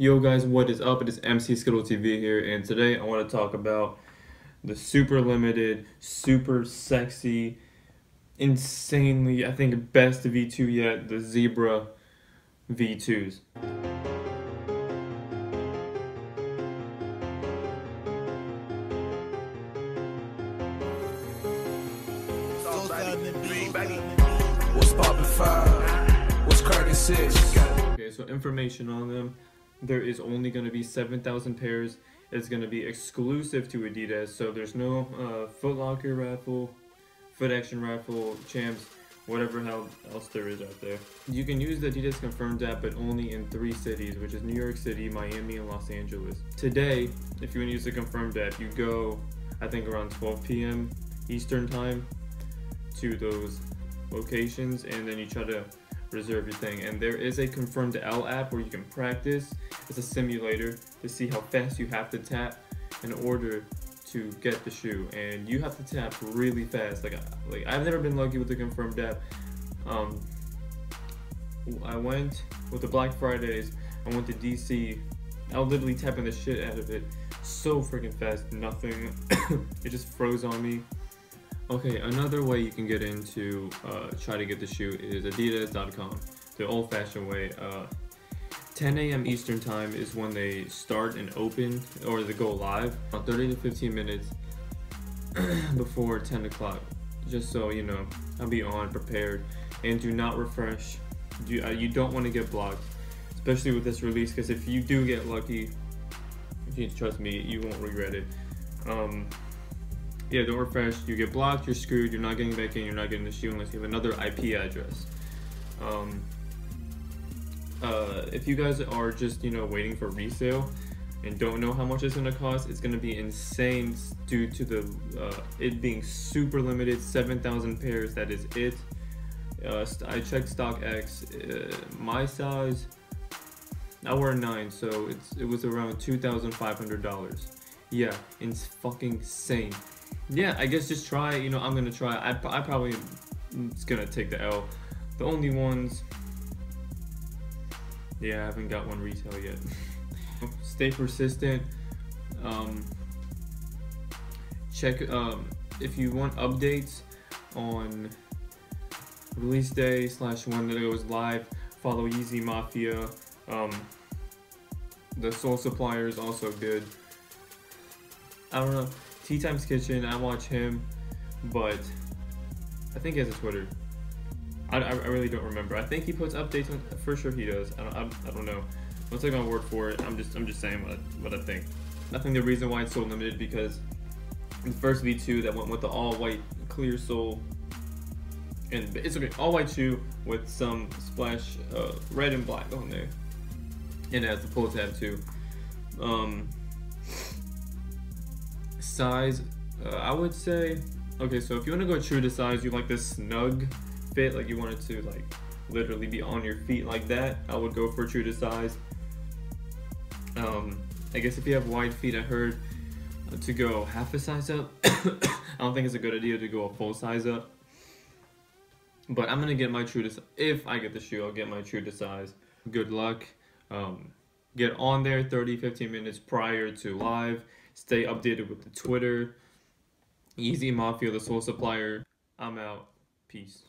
Yo guys, what is up? It is MC Skittle TV here, and today I want to talk about the super limited, super sexy, insanely, I think, best V2 yet, the Zebra V2s. What's poppin' five? What's crackin' six? Okay, so information on them. There is only going to be 7,000 pairs. It's going to be exclusive to Adidas, so there's no uh, Foot Locker raffle, Foot Action raffle, Champs, whatever else there is out there. You can use the Adidas Confirmed app, but only in three cities, which is New York City, Miami, and Los Angeles. Today, if you want to use the Confirmed app, you go, I think around 12 p.m. Eastern Time to those locations, and then you try to reserve your thing. And there is a confirmed L app where you can practice. It's a simulator to see how fast you have to tap in order to get the shoe. And you have to tap really fast. Like, like I've never been lucky with the confirmed app. Um, I went with the Black Fridays. I went to DC. I was literally tapping the shit out of it so freaking fast. Nothing. it just froze on me. Okay, another way you can get into uh, try to get the shoe is adidas.com, the old fashioned way. Uh, 10 a.m. Eastern time is when they start and open or they go live, about 30 to 15 minutes before 10 o'clock. Just so you know, I'll be on prepared and do not refresh. Do, uh, you don't want to get blocked, especially with this release, because if you do get lucky, if you trust me, you won't regret it. Um, yeah, don't refresh. You get blocked, you're screwed. You're not getting back in. You're not getting the shoe unless you have another IP address. Um, uh, if you guys are just you know waiting for resale and don't know how much it's gonna cost, it's gonna be insane due to the uh, it being super limited, 7,000 pairs. That is it. Uh, I checked StockX. Uh, my size, I wear nine, so it's it was around two thousand five hundred dollars. Yeah, it's fucking insane yeah, I guess just try. You know, I'm gonna try. I, I probably it's gonna take the L. The only ones. Yeah, I haven't got one retail yet. Stay persistent. Um, check um, if you want updates on release day slash when that goes live. Follow Yeezy Mafia. Um, the Sole Supplier is also good. I don't know. Tea Times Kitchen, I watch him, but I think he has a Twitter. I, I, really don't remember. I think he puts updates on. For sure, he does. I don't. I, I don't know. Don't take my word for it. I'm just. I'm just saying what I, what I think. I think the reason why it's so limited because the first V2 that went with the all white clear sole, and it's okay, all white shoe with some splash uh, red and black on there, and it has the pull tab too. Um, size, uh, I would say, okay, so if you want to go true to size, you like this snug fit, like you want it to like literally be on your feet like that, I would go for true to size. Um, I guess if you have wide feet, I heard uh, to go half a size up. I don't think it's a good idea to go a full size up. But I'm gonna get my true to if I get the shoe, I'll get my true to size. Good luck. Um, get on there 30 15 minutes prior to live stay updated with the twitter. Yeezy Mafia the sole supplier. I'm out. Peace